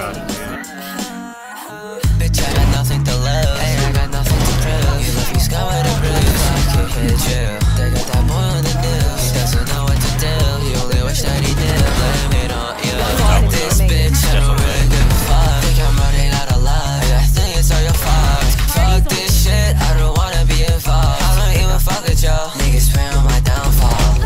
Bitch, I got nothing to lose. Hey, I got nothing to prove. You left me scarred. I can't hit you. They got that boy on the news. He doesn't know what to do. He only that he did. Blame it on you. Fuck this bitch. I don't. Think I'm running out of. I think it's all your fault. Fuck this shit. I don't wanna be involved. I don't even fuck with y'all. Niggas pray on my downfall.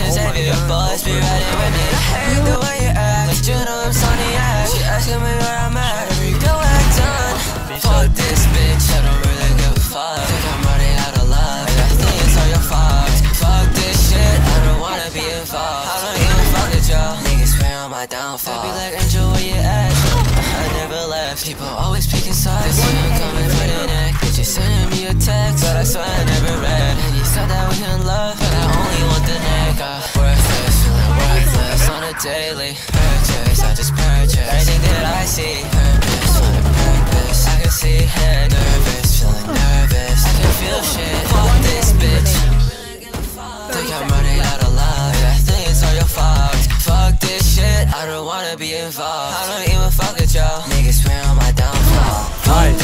Ask him, say, your boys be riding with me. I hate the way you act. You know I'm Sony Act. She asking me where I'm at. Every go act done. Fuck this bitch, I don't really give a fuck. Think I'm running out of love. I think it's all your fault. Fuck this shit, I don't wanna be involved. I don't even fuck with y'all. Niggas pray on my downfall. They be like, Angel, where you at? I never left. People always picking sides. This I'm coming for the neck. Bitch, you sending me a text, but I swear daily purchase. I just purchase. Everything that I see, purpose for purpose. I can see her nervous, feeling nervous. I can feel shit. Fuck this bitch. Think I'm running out of love. Yeah, I think it's all your fault. Fuck this shit. I don't wanna be involved. I don't even fuck with y'all. Niggas swear on my downfall. Hi.